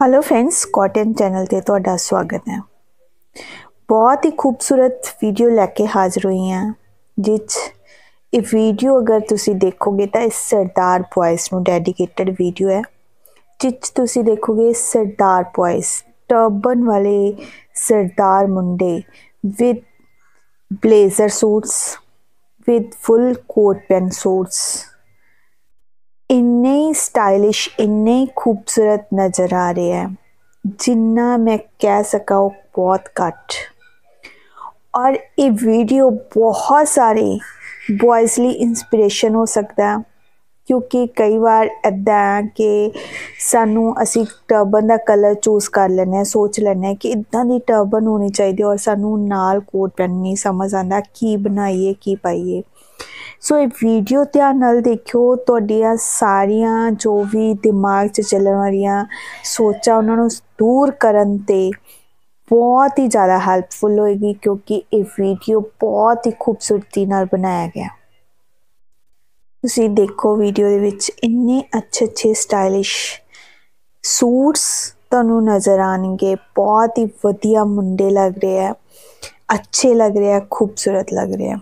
Hello friends cotton channel ਤੇ ਤੁਹਾਡਾ ਸਵਾਗਤ ਹੈ। ਬਹੁਤ ਹੀ ਖੂਬਸੂਰਤ ਵੀਡੀਓ ਲੈ ਕੇ ਹਾਜ਼ਰ ਹੋਈ ਹਾਂ ਜਿਸ ਇਹ ਵੀਡੀਓ ਅਗਰ ਤੁਸੀਂ ਦੇਖੋਗੇ ਤਾਂ ਇਸ ਸਰਦਾਰ ਬॉयਜ਼ ਨੂੰ ਡੈਡੀਕੇਟਡ ਵੀਡੀਓ ਹੈ ਜਿਸ ਤੁਸੀਂ ਦੇਖੋਗੇ ਸਰਦਾਰ ਬॉयਜ਼ ਟਰਬਨ ਵਾਲੇ ਸਰਦਾਰ ਮੁੰਡੇ with blazer suits with full coat pant suits ਇੰਨੇ ਸਟਾਈਲਿਸ਼ ਇੰਨੇ ਖੂਬਸੂਰਤ ਨਜ਼ਰ ਆ ਰਹੇ ਹੈ, ਜਿੰਨਾ ਮੈਂ ਕਹਿ ਸਕਾਂ ਉਹ ਬਹੁਤ ਘੱਟ। ਔਰ ਇਹ ਵੀਡੀਓ ਬਹੁਤ ਸਾਰੇ ਬॉयਜ਼ ਲਈ ਇਨਸਪੀਰੇਸ਼ਨ ਹੋ ਸਕਦਾ ਕਿਉਂਕਿ ਕਈ ਵਾਰ ਐਦਾਂ ਕਿ ਸਾਨੂੰ ਅਸੀਂ ਟਰਬਨ ਦਾ ਕਲਰ ਚੂਜ਼ ਕਰ ਲੈਂਦੇ ਹਾਂ, ਸੋਚ ਲੈਂਦੇ ਹਾਂ ਕਿ ਇਦਾਂ ਦੀ ਟਰਬਨ ਹੋਣੀ ਚਾਹੀਦੀ ਔਰ ਸਾਨੂੰ ਨਾਲ ਕੋਟ ਪੈਂਟ ਨਹੀਂ ਸਮਝ ਆਉਂਦਾ ਕੀ ਬਣਾਈਏ, ਕੀ ਪਾਈਏ। ਸੋ ਇਹ ਵੀਡੀਓ ਧਿਆਨ ਨਾਲ ਦੇਖਿਓ, ਤੁਹਾਡੀਆਂ ਸਾਰੀਆਂ ਜੋ ਵੀ ਦਿਮਾਗ 'ਚ ਚੱਲਣ ਵਾਲੀਆਂ ਸੋਚਾਂ ਉਹਨਾਂ ਨੂੰ ਦੂਰ ਕਰਨ ਤੇ ਬਹੁਤ ਹੀ ਜ਼ਿਆਦਾ ਹੈਲਪਫੁਲ ਹੋਏਗੀ, ਕਿਉਂਕਿ ਇਹ ਵੀਡੀਓ ਬਹੁਤ ਹੀ ਖੂਬਸੂਰਤੀ ਨਾਲ ਬਣਾਇਆ ਗਿਆ। ਤੁਸੀਂ ਦੇਖੋ ਵੀਡੀਓ ਦੇ ਵਿੱਚ ਇੰਨੇ ਅੱਛੇ ਅੱਛੇ ਸਟਾਈਲਿਸ਼ ਸੂਟਸ ਤੁਹਾਨੂੰ ਨਜ਼ਰ ਆਣਗੇ ਬਹੁਤ ਹੀ ਵਧੀਆ ਮੁੰਡੇ ਲੱਗ ਰਹੇ ਆ, ਅੱਛੇ ਲੱਗ ਰਹੇ ਆ, ਖੂਬਸੂਰਤ ਲੱਗ ਰਹੇ ਆ।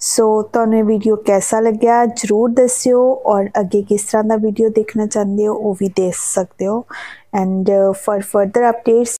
ਸੋ ਤੁਹਾਨੂੰ ਇਹ ਵੀਡੀਓ ਕਿਹਦਾ ਲੱਗਿਆ ਜਰੂਰ ਦੱਸਿਓ ਔਰ ਅੱਗੇ ਕਿਸ ਤਰ੍ਹਾਂ ਦਾ ਵੀਡੀਓ ਦੇਖਣਾ ਚਾਹੁੰਦੇ ਹੋ ਉਹ ਵੀ ਦੇ ਸਕਦੇ ਹੋ। And for further updates